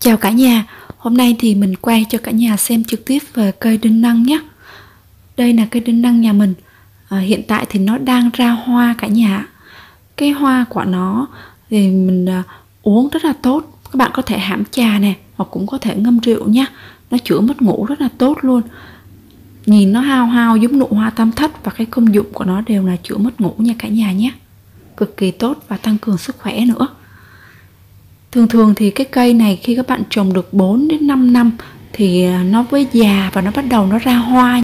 Chào cả nhà, hôm nay thì mình quay cho cả nhà xem trực tiếp về cây đinh năng nhé. Đây là cây đinh năng nhà mình. À, hiện tại thì nó đang ra hoa cả nhà. Cái hoa của nó thì mình à, uống rất là tốt. Các bạn có thể hãm trà nè, hoặc cũng có thể ngâm rượu nhé. Nó chữa mất ngủ rất là tốt luôn. Nhìn nó hao hao giống nụ hoa tam thất và cái công dụng của nó đều là chữa mất ngủ nha cả nhà nhé. Cực kỳ tốt và tăng cường sức khỏe nữa. Thường thường thì cái cây này khi các bạn trồng được 4 đến 5 năm thì à, nó mới già và nó bắt đầu nó ra hoa.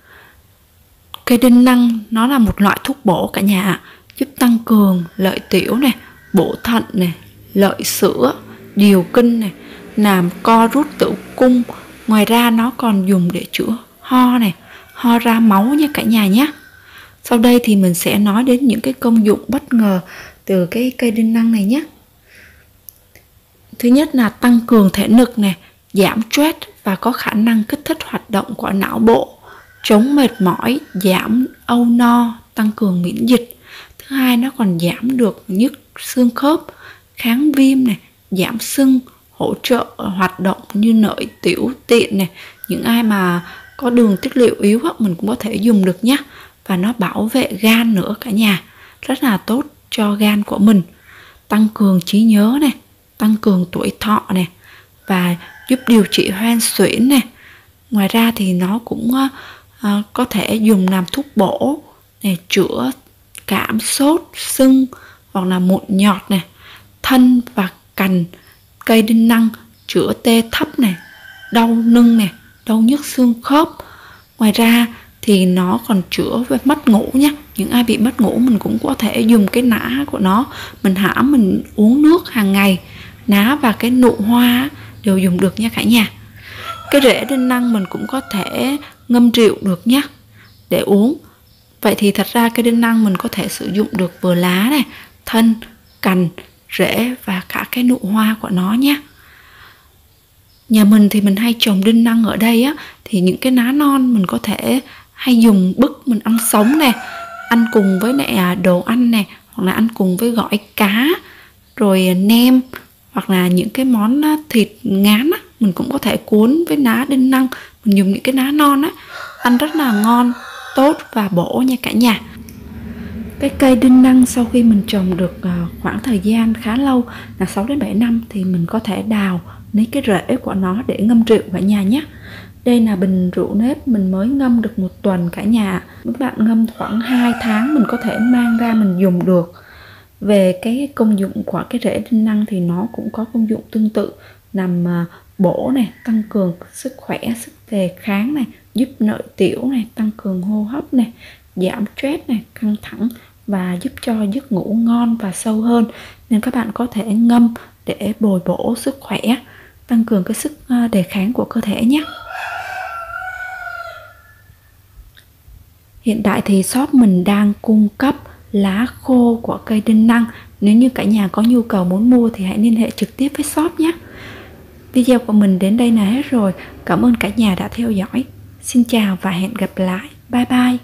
Cây đinh năng nó là một loại thuốc bổ cả nhà ạ, giúp tăng cường lợi tiểu này, bổ thận này, lợi sữa, điều kinh này, làm co rút tử cung. Ngoài ra nó còn dùng để chữa ho này, ho ra máu nha cả nhà nhé. Sau đây thì mình sẽ nói đến những cái công dụng bất ngờ từ cái cây đinh năng này nhé thứ nhất là tăng cường thể lực này giảm stress và có khả năng kích thích hoạt động của não bộ. Chống mệt mỏi, giảm âu no, tăng cường miễn dịch. Thứ hai, nó còn giảm được nhức xương khớp, kháng viêm này giảm sưng, hỗ trợ hoạt động như nội tiểu tiện này những ai mà có đường tiết liệu yếu mình cũng có thể dùng được nhé và nó bảo vệ gan nữa cả nhà. Rất là tốt cho gan của mình. Tăng cường trí nhớ này tăng cường tuổi thọ này và giúp điều trị hoen suyễn này. Ngoài ra thì nó cũng uh, có thể dùng làm thuốc bổ để chữa cảm sốt sưng hoặc là mụn nhọt này thân và cành cây đinh năng chữa tê thấp này đau lưng này đau nhức xương khớp. Ngoài ra thì nó còn chữa về mất ngủ nhé những ai bị mất ngủ mình cũng có thể dùng cái nã của nó mình hãm mình uống nước hàng ngày lá và cái nụ hoa đều dùng được nha cả nhà. Cái rễ đinh năng mình cũng có thể ngâm rượu được nhé để uống. Vậy thì thật ra cái đinh năng mình có thể sử dụng được vừa lá này, thân, cành, rễ và cả cái nụ hoa của nó nhé nhà mình thì mình hay trồng đinh năng ở đây á, thì những cái lá non mình có thể hay dùng bức mình ăn sống nè, ăn cùng với lại à, đồ ăn nè, hoặc là ăn cùng với gỏi cá, rồi nem hoặc là những cái món thịt ngán á, mình cũng có thể cuốn với ná đinh năng mình dùng những cái ná non á ăn rất là ngon tốt và bổ nha cả nhà. Cái cây đinh năng sau khi mình trồng được ờ, khoảng thời gian khá lâu là 6 đến 7 năm thì mình có thể đào lấy cái rễ của nó để ngâm rượu cả nhà nhé. Đây là bình rượu nếp mình mới ngâm được một tuần cả nhà các bạn ngâm khoảng 2 tháng mình có thể mang ra mình dùng được về cái công dụng của cái rễ đinh năng thì nó cũng có công dụng tương tự, nằm à, bổ này, tăng cường sức khỏe, sức đề kháng này, giúp nội tiểu này, tăng cường hô hấp này, giảm stress này, căng thẳng và giúp cho giấc ngủ ngon và sâu hơn. Nên các bạn có thể ngâm để bồi bổ sức khỏe, tăng cường cái sức à, đề kháng của cơ thể nhé. Hiện tại thì shop mình đang cung cấp lá khô của cây đinh năng. Nếu như cả nhà có nhu cầu muốn mua thì hãy liên hệ trực tiếp với shop nhé. Video của mình đến đây là hết rồi. Cảm ơn cả nhà đã theo dõi. Xin chào và hẹn gặp lại. Bye bye.